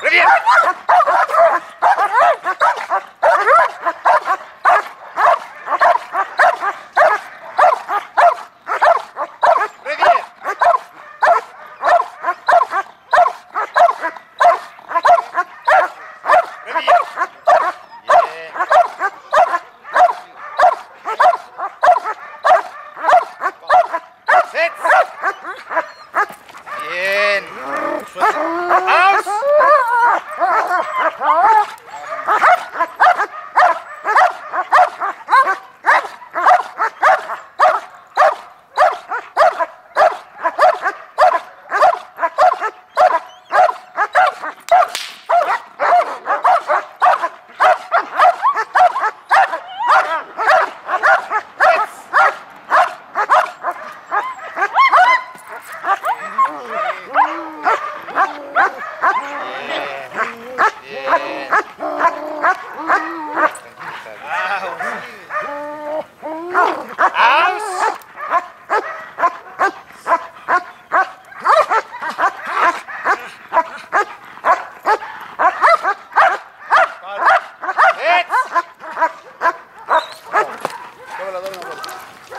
Привет! Dobra, dobra, dobra.